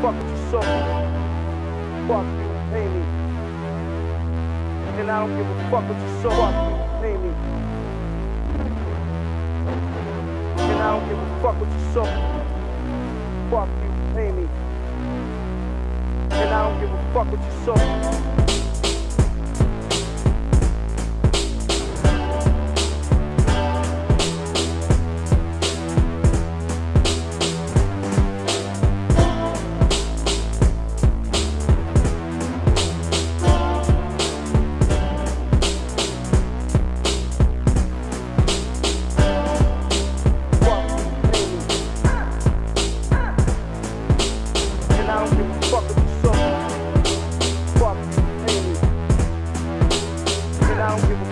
Fuck what you sold. Fuck you, pay me. And I don't give a fuck what you sold. Fuck you, pay me. And I don't give a fuck what you sold. Fuck you, pay me. And I don't give a fuck what you sold. don't give a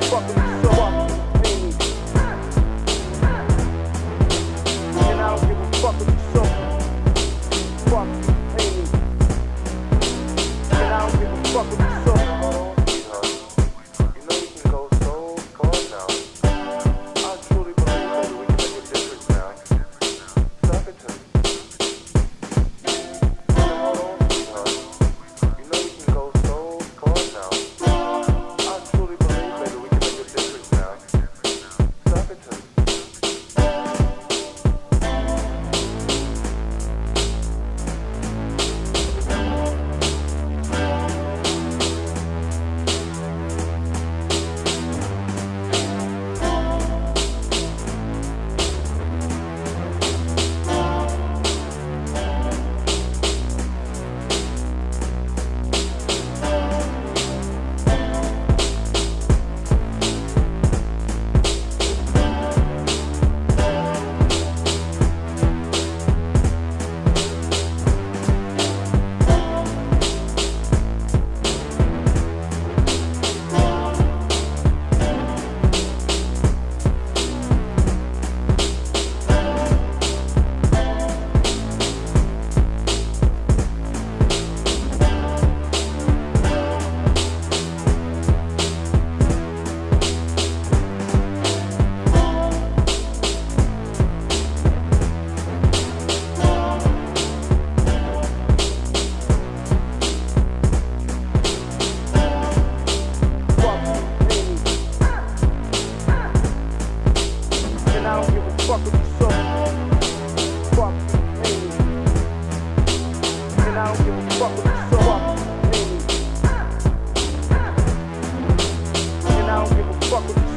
fuck with